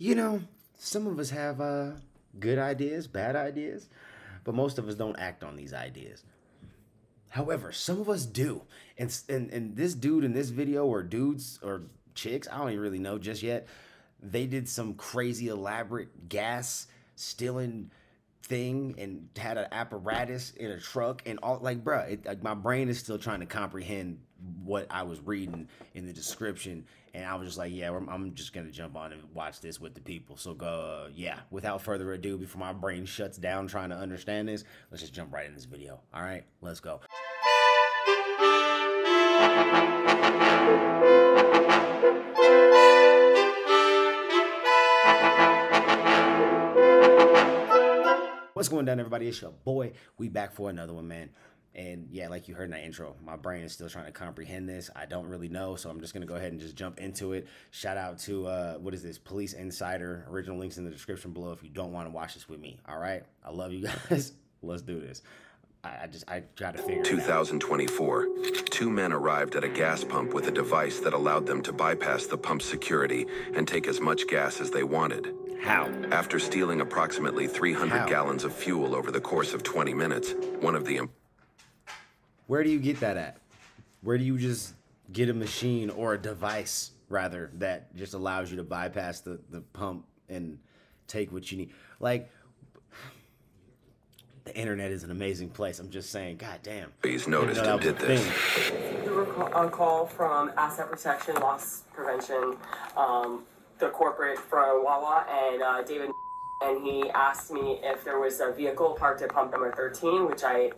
you know, some of us have uh, good ideas, bad ideas, but most of us don't act on these ideas. However, some of us do. And, and, and this dude in this video, or dudes or chicks, I don't even really know just yet, they did some crazy elaborate gas stealing thing and had an apparatus in a truck and all like bruh it, like my brain is still trying to comprehend what i was reading in the description and i was just like yeah i'm just gonna jump on and watch this with the people so go uh, yeah without further ado before my brain shuts down trying to understand this let's just jump right in this video all right let's go What's going down, everybody? It's your boy. We back for another one, man. And yeah, like you heard in that intro, my brain is still trying to comprehend this. I don't really know, so I'm just gonna go ahead and just jump into it. Shout out to uh, what is this? Police Insider. Original links in the description below if you don't want to watch this with me. All right, I love you guys. Let's do this. I, just I try to figure. 2024. Two men arrived at a gas pump with a device that allowed them to bypass the pump's security and take as much gas as they wanted. How? After stealing approximately 300 How? gallons of fuel over the course of 20 minutes, one of the. Where do you get that at? Where do you just get a machine or a device, rather, that just allows you to bypass the, the pump and take what you need? Like, the internet is an amazing place. I'm just saying, god damn. He's noticed and did this. We were on call from Asset Protection Loss Prevention. Um, the corporate from Wawa and uh, David, and he asked me if there was a vehicle parked at pump number 13, which I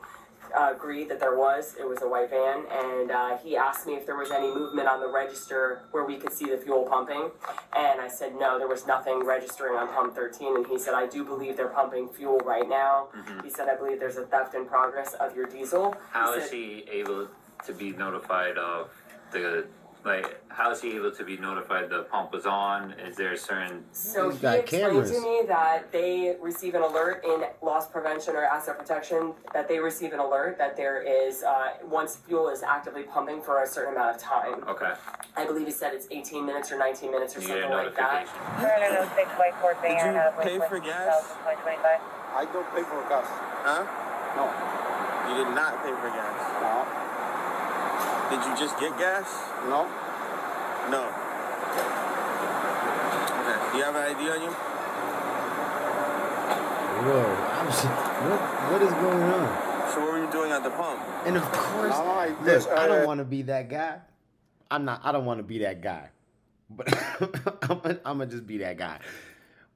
uh, agreed that there was. It was a white van, and uh, he asked me if there was any movement on the register where we could see the fuel pumping, and I said no, there was nothing registering on pump 13. And he said I do believe they're pumping fuel right now. Mm-hmm. He said I believe there's a theft in progress of your diesel. How he is said, he able to be notified of the like, how is he able to be notified the pump was on? Is there a certain? So he explained cameras. to me that they receive an alert in loss prevention or asset protection. That they receive an alert that there is uh, once fuel is actively pumping for a certain amount of time. Okay. I believe he said it's 18 minutes or 19 minutes or you something like that. Did you pay for gas? I don't pay for gas. Huh? No. You did not pay for gas. No. Did you just get gas? No. No. Okay. Do you have an ID on you? Whoa. I'm just, what, what is going on? So what were you doing at the pump? And of course, no, I, look, this, I, I don't uh, want to be that guy. I'm not. I don't want to be that guy. But I'm, I'm gonna just be that guy.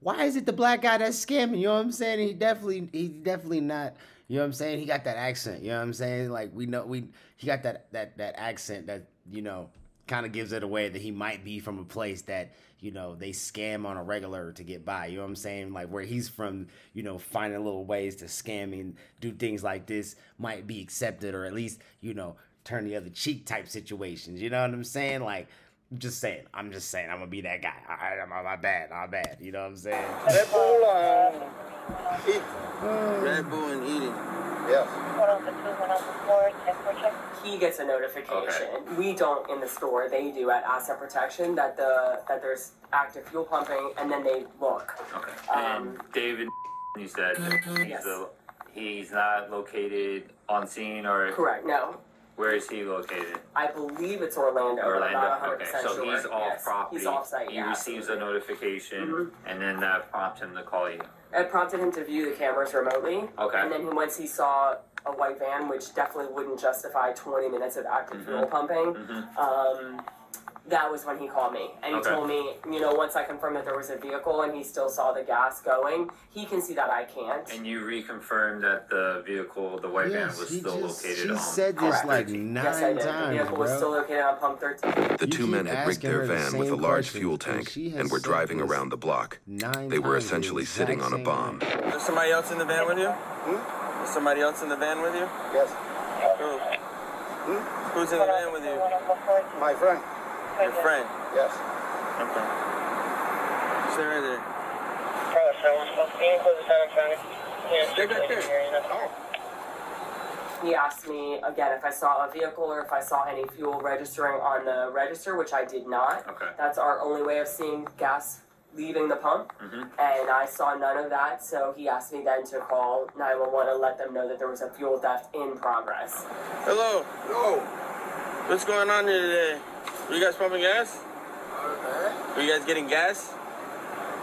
Why is it the black guy that's scamming? You know what I'm saying? He definitely, he's definitely not you know what I'm saying? He got that accent. You know what I'm saying? Like we know we he got that that that accent that you know kind of gives it away that he might be from a place that you know they scam on a regular to get by. You know what I'm saying? Like where he's from, you know, finding little ways to scam and do things like this might be accepted or at least you know turn the other cheek type situations. You know what I'm saying? Like just saying. I'm just saying. I'm gonna be that guy. All right, I'm on my bad. My bad. You know what I'm saying? Red Bull, uh, eat. Red Bull and eating. Yes. He gets a notification. Okay. We don't in the store. They do at Asset Protection that the that there's active fuel pumping, and then they look. Okay. Um, and David, you said he's yes. the, he's not located on scene or correct. No. Where is he located? I believe it's Orlando. Orlando. Okay, so sure. he's off yes. property. He's off site. He yeah, receives absolutely. a notification, mm-hmm. and then that prompts him to call you. It prompted him to view the cameras remotely. Okay. And then once he saw a white van, which definitely wouldn't justify 20 minutes of active mm-hmm. fuel pumping. Mm-hmm. Um, that was when he called me and he okay. told me, you know, once I confirmed that there was a vehicle and he still saw the gas going, he can see that I can't. And you reconfirmed that the vehicle, the white yes, van, was still just, located she on. said this like nine yes, I did. times. The vehicle bro. was still located on pump 13. The two men had rigged their van the with a large question, fuel tank and, and were driving around the block. They were essentially sitting on a bomb. Is somebody else in the van with you? Hmm? Is somebody else in the van with you? Yes. Who? Hmm? Who's in the van with you? My friend. Your friend? Yes. Okay. Stay right there. Stay right there. Oh. He asked me again if I saw a vehicle or if I saw any fuel registering on the register, which I did not. Okay. That's our only way of seeing gas leaving the pump, mm-hmm. and I saw none of that. So he asked me then to call 911 and let them know that there was a fuel theft in progress. Hello. Yo. What's going on here today? Are you guys pumping gas? Are you guys getting gas?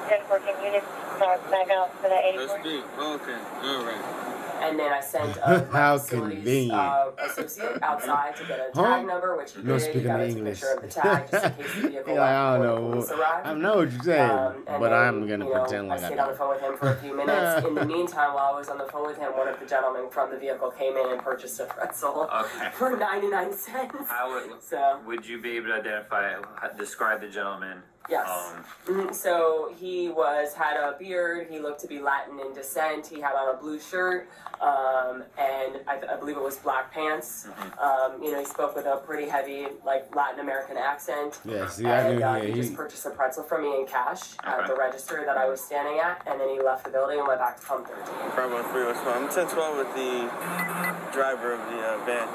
1014 units, uh, back out for the 84. Let's be. Okay. All right. And then I sent uh, How convenient. Uh, associate outside to get a Huh? tag number, which he No did. He speaking got of a English. picture of the tag just in case the vehicle Yeah, I left don't before the know. police arrived. I know what you're saying, Um, but then, I'm gonna you know, pretend like I I stayed on the don't. phone with him for a few minutes. In the meantime, while I was on the phone with him, one of the gentlemen from the vehicle came in and purchased a pretzel Okay. for 99 cents. How would, So, would you be able to identify, describe the gentleman? Yes. Um, Mhm, So he was had a beard. He looked to be Latin in descent. He had on a blue shirt, um, and I, I believe it was black pants. Um, you know, he spoke with a pretty heavy, like Latin American accent. Yes, Yeah, see, I and knew. uh, Yeah, he just purchased a pretzel from me in cash at the register that I was standing at, and then he left the building and went back to pump 13. Problem three was I'm 1012 with the driver of the uh, van.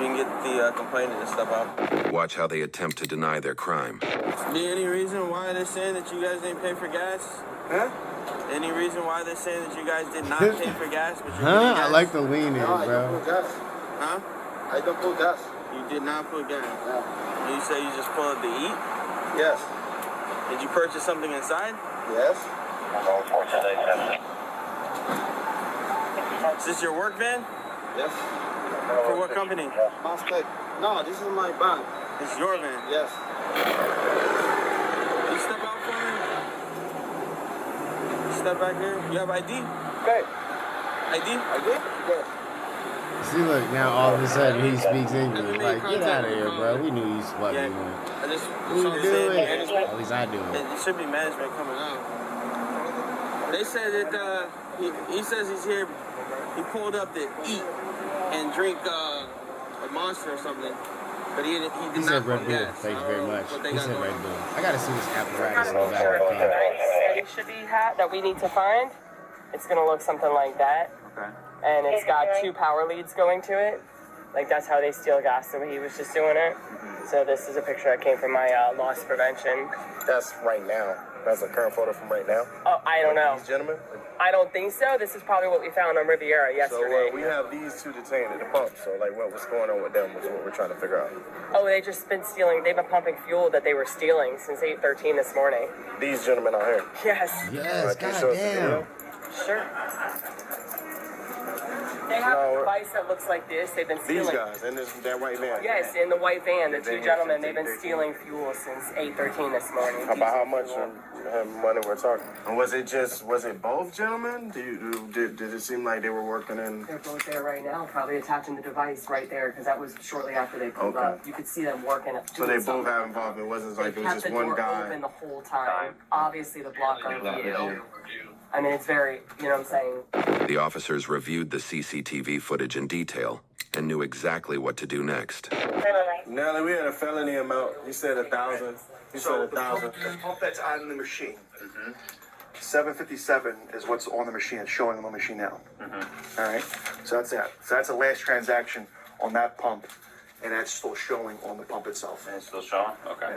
You can get the uh, complainant and stuff out. Watch how they attempt to deny their crime. Be any reason why they're saying that you guys didn't pay for gas? Huh? Any reason why they're saying that you guys did not pay for gas? But you're Huh? gas? I like the lean in, No, I don't bro. put gas. Huh? I don't put gas. You did not put gas. No. You say you just pulled up to eat? Yes. Did you purchase something inside? Yes. Is this your work van? Yes. For what company? Mustang. No, this is my bag. It's your van. Yes. You step out for me? Step back here. You have ID? Okay. ID? I did? Yes. See, look, now all of a sudden he speaks English. Like, get out of here, bro. We knew you fucking Yeah. one. I just We saw do the same it. At least I do It, it. it should be management coming out. They said that uh, he, he says he's here. He pulled up to eat and drink uh, a monster or something, but he didn't. He did He not said put Red Bull. gas. Thank you very much. He got said Red on. Bull. I gotta see this apparatus in the back of that it should be hat that we need to find. It's gonna look something like that, okay. and it's got two power leads going to it. Like that's how they steal gas. So he was just doing it. So this is a picture that came from my uh, loss prevention. That's right now. That's a current photo from right now. Oh, I don't know. These gentlemen. I don't think so. This is probably what we found on Riviera So yesterday. uh, we have these two detained at the pump. So like, what was going on with them was what we're trying to figure out. oh, they just been stealing. They've been pumping fuel that they were stealing since 8:13 this morning. These gentlemen out here. Yes. Yes, Can you show us the goddamn. Sure. They a device that looks like this. They've been stealing. These guys and this that white man. Yes, in the white van, the two gentlemen, they've been stealing fuel since 8:13 this morning. About how much fuel. um, money we're talking? And was it just was it both gentlemen? Do you, did did it seem like they were working in? They're both there right now, probably attaching the device right there, because that was shortly after they pulled Okay. up. You could see them working. at- So doing they both something. have involvement. It wasn't They like it was kept just the one door guy. open the whole time. Obviously, the block on view. I mean, it's very, you know what I'm saying? The officers reviewed the CCTV footage in detail and knew exactly what to do next. Nelly, we had a felony amount. You said a thousand. You said a thousand. The pump that's on the machine. Mm -hmm. 757 is what's on the machine. It's showing on the machine now. Mm -hmm. All right. So that's that. So that's the last transaction on that pump, and that's still showing on the pump itself. And it's still showing? Okay.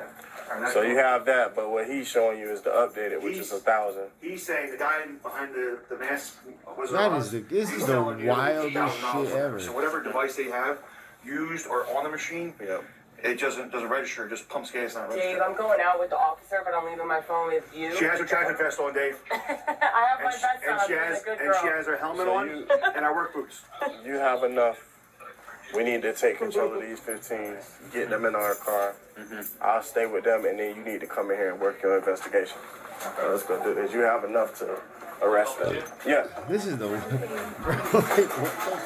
And that- So you have that, but what he's showing you is the updated, which is a thousand. He's saying the guy behind the, the mask was That on- is the- this is the telling you wildest $50,000 shit ever. So whatever device they have used or on the machine, Yep. it doesn't doesn't register. It just pumps gas not Dave, register. I'm going out with the officer, but I'm leaving my phone with you. She has her tracking vest on, Dave, I have my and, she, vest and on. she I'm has a good and girl. she has her helmet So on you- and our work boots. You have enough. We need to take control of these 15s, get them in our car. Mm-hmm. I'll stay with them, and then you need to come in here and work your investigation. So let's go do this. You have enough to arrest them. Yeah. This is the bro. Like, what the fuck?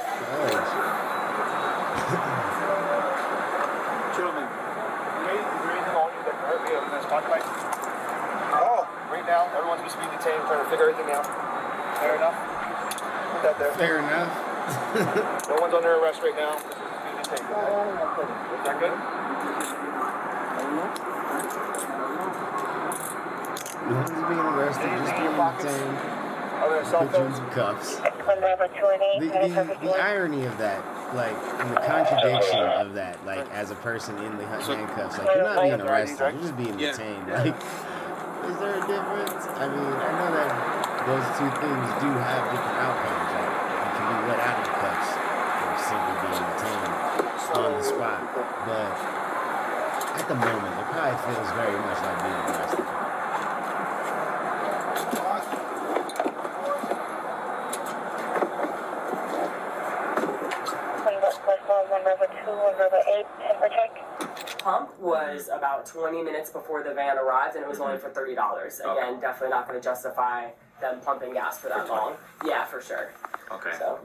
Gentlemen, is there anything on you that can hurt me over this pocket Oh, right now, everyone's supposed to be detained, trying to figure everything out. Fair enough? Put that there. Fair enough. No one's under arrest right now. This is being detained. Is that good? No one's being arrested, just being detained. Other than Put you in some cuffs. One number 28, The, the, the irony of that, like, and the contradiction of that, like, as a person in the handcuffs, like, you're not being arrested, you're just being detained. Like, Is there a difference? I mean, I know that those two things do have different outcomes. Like you can be let out of the cuffs or simply being detained on the spot. But at the moment, it probably feels very much like being arrested. Number two, number eight, temper check. Pump was about 20 minutes before the van arrived, and it was only for $30. Again, definitely not going to justify them pumping gas for that long. Yeah, for sure.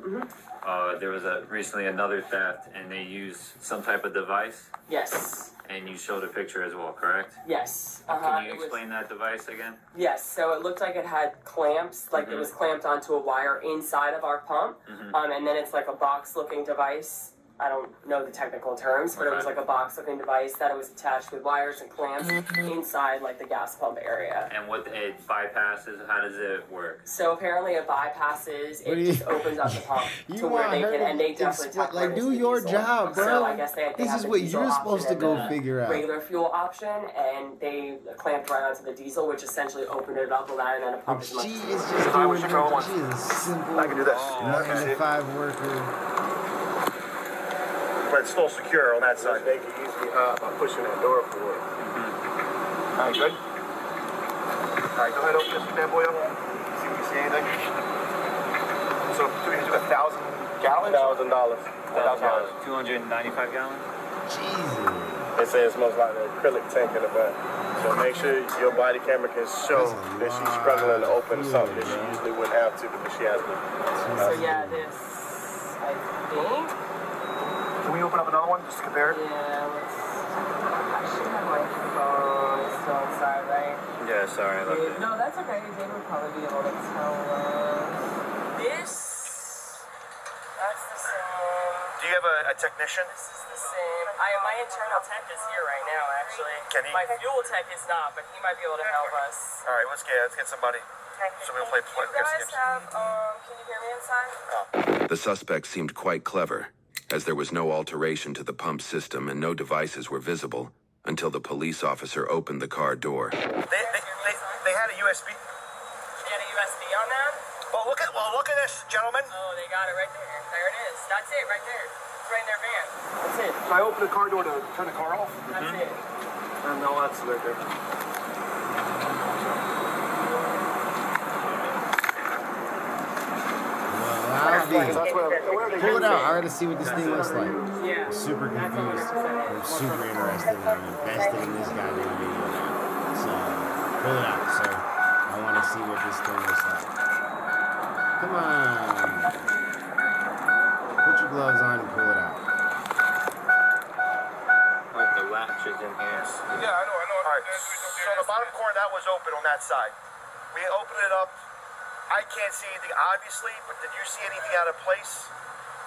Mhm. Uh, there was a recently another theft, and they used some type of device, yes, and you showed a picture as well, correct? yes. Uh-huh. Can you it was- explain that device again? Yes, so it looked like it had clamps, like it was clamped onto a wire inside of our pump, um, and then it's like a box-looking device. I don't know the technical terms, but it was like a box-looking device that it was attached with wires and clamps mm-hmm. inside like the gas pump area. And what it bypasses? How does it work? So apparently it bypasses, it you- just opens up the pump You to where want they can, and they definitely expl- tap like, right do into the your diesel. job, So bro. I guess they, they This is the what you're supposed to go figure out. Regular fuel option, and they clamped right onto the diesel, which essentially opened it up, allowing them to pump as much. She is just doing what's your girl her, want? she is a simple I can do that. Oh, nine to five worker. But it's still secure on that side. They can easily hide by pushing that door forward. All right, good. All right, go ahead, open this bad boy up. See if you see anything. So, do we do a thousand gallons? Thousand dollars. Thousand dollars. 295 gallons? Jesus. They say it's most likely an acrylic tank in the back. So make sure your body camera can show that she's struggling to open something that she usually wouldn't have to because she has to. So yeah, this I think. Can we open up another one just to compare it? Yeah, let's. I should have my phone still inside, right? Yeah, sorry, I left Dave, it. no, that's okay. Dave would probably be able to tell us. This. That's the same. Do you have a, a technician? This is the same. I my internal tech is here right now, actually. Can he- My fuel tech is not, but he might be able to help us. All right, let's get let's get somebody. So we'll play play. You guys have um. Can you hear me inside? The suspect seemed quite clever, as there was no alteration to the pump system and no devices were visible until the police officer opened the car door. They, they, they, they had a USB. You got a USB on that? Well, look at well look at this, gentlemen. Oh, they got it right there. There it is. That's it, right there. It's right in their van. That's it. I opened the car door to turn the car off? That's mm-hmm. it. And No, that's right there. I'll be. That's where, where are they Pull it out. I gotta see what this thing looks like. Yeah. Super confused. I'm super interested and I'm invested in this goddamn video now. So pull it out, sir. I want to see what this thing looks like. Come on. Put your gloves on and pull it out. Like the latch is in here. Yeah, I know, I know. All right. So the bottom corner that was open on that side. We opened it up. I can't see anything obviously, but did you see anything out of place?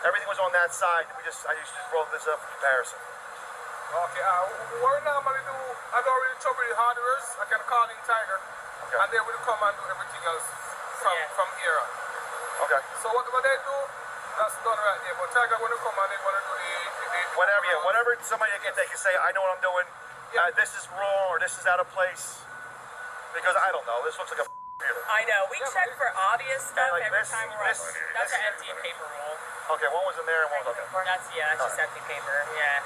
Everything was on that side. We just I just rolled this up for comparison. Okay, uh, what we normally do, I don't really trouble the hardwares. I can call in Tiger, Okay. and they will come and do everything else from Yeah. from here. Okay. So what, whatever they do, that's done right there. But Tiger when they come and they want to do the, the, the Whatever, yeah, whatever somebody can, they can say, I know what I'm doing. Yeah. Uh, this is wrong or this is out of place. Because I don't know. This looks like a computer. I know. We check for obvious stuff like every this, time we're this, on. That's this. an empty paper roll. Okay, one was in there and one was okay. That's yeah, that's just empty paper. Yeah.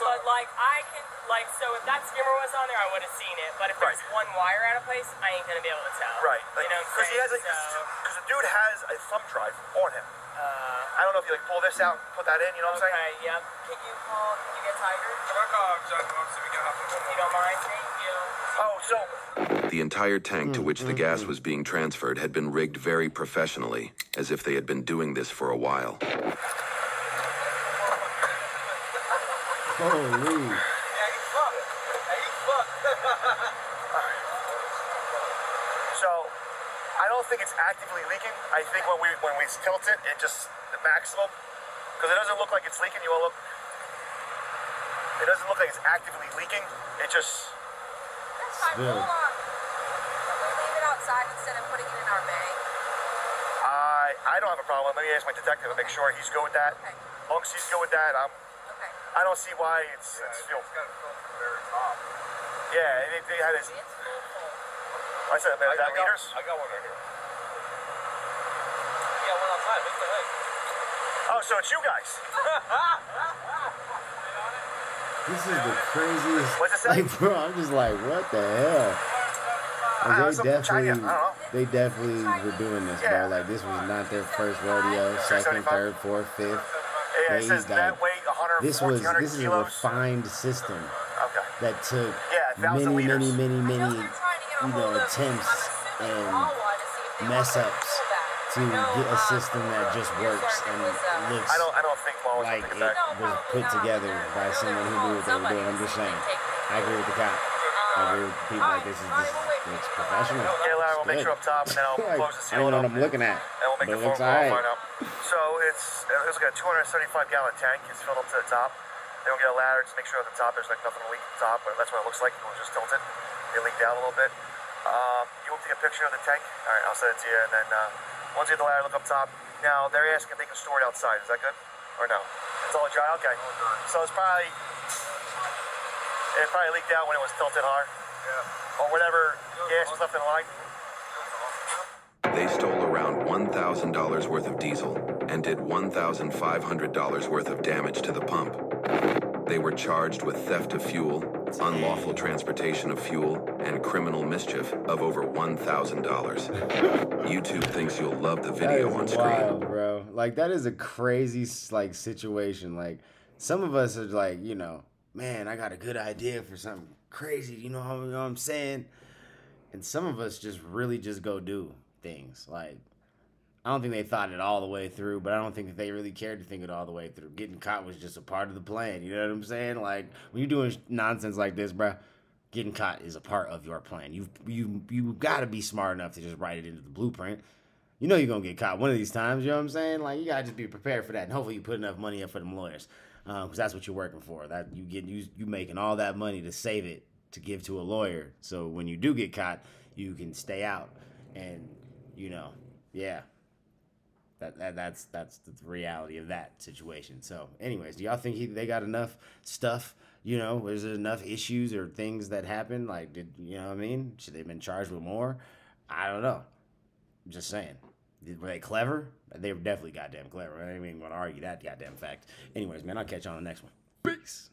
But like I can like so if that skimmer was on there, I would have seen it. But if Right. there's one wire out of place, I ain't gonna be able to tell. Right. You know Because he saying? has a, so, because the dude has a thumb drive on him. uh, I don't know if you like pull this out put that in, you know what I'm saying? okay. Yep. Can you call? Can you get Tiger? Can I call John Bob so we can have If you don't mind, thank you. Oh, so The entire tank to mm, which the mm, gas mm. was being transferred had been rigged very professionally, as if they had been doing this for a while. Holy. so I don't think it's actively leaking. I think when we when we tilt it, it just the maximum because it doesn't look like it's leaking. You will look. It doesn't look like it's actively leaking. It just Spill. Hold on. We leave it outside instead of putting it in our bag. I I don't have a problem. Let me ask my detective to make sure he's good with that. Okay. As long as he's good with that, I'm. Okay. I don't see why it's Yeah, it's fuel. got to fill from the very top. Yeah, it, it had his. It's full full. I said, man, is that I got, leaders? I got one right here. Yeah, one outside. What the heck? Oh, so it's you guys. This is the craziest. What's it say? Like, bro, I'm just like, what the hell? Like, they definitely, China, I don't know. they definitely were doing this, bro. Like, this was not their first rodeo. Second, third, fourth, fifth. Yeah, They says got- weight This was this is a refined system that took many, many, many, many, I know they're trying to get a you know, attempts and Wawa to see if they mess ups to get a uh, system that just works and uh, looks I don't, I don't think like it back. Was put together by someone who knew what they were doing. I'm just saying. I agree with the cop. I agree with people like this is just it's professional. Yeah, Larry, we'll make sure up top, and then I'll Like, close the I seal don't know what I'm looking at. And we'll make but it phone looks call and alright. find out. So it's it's got a 275 gallon tank. It's filled up to the top. Then we'll get a ladder to make sure at the top there's like nothing to leak at the top, but that's what it looks like. We'll just tilt it. It leaked out a little bit. Um, you want to take a picture of the tank? All right, I'll send it to you. And then uh, once you get the ladder, look up top. Now they're asking if they can store it outside. Is that good or no? It's all dry. Okay. So it's probably it probably leaked out when it was tilted hard. Yeah. Or whatever gas was left in the line. They stole around $1,000 worth of diesel and did $1,500 worth of damage to the pump. They were charged with theft of fuel, unlawful transportation of fuel, and criminal mischief of over $1,000. YouTube thinks you'll love the video is on screen. wild, bro. Like that is a crazy like situation. Like some of us are like, you know, man, I got a good idea for something crazy. You know, you know what I'm saying? And some of us just really just go do things. Like I don't think they thought it all the way through, but I don't think that they really cared to think it all the way through. Getting caught was just a part of the plan. You know what I'm saying? Like when you're doing nonsense like this, bro, getting caught is a part of your plan. You you you got to be smart enough to just write it into the blueprint. You know you're gonna get caught one of these times. You know what I'm saying? Like you gotta just be prepared for that, and hopefully you put enough money up for them lawyers, Uh, because that's what you're working for. That you get you you making all that money to save it to give to a lawyer. So when you do get caught, you can stay out, and you know, yeah. That, that that's that's the reality of that situation. So, anyways, do y'all think he, they got enough stuff? You know, was there enough issues or things that happened? Like, did you know what I mean? Should they have been charged with more? I don't know. I'm just saying. Were they clever? They were definitely goddamn clever. I ain't even gonna argue that goddamn fact. Anyways, man, I'll catch you on the next one. Peace.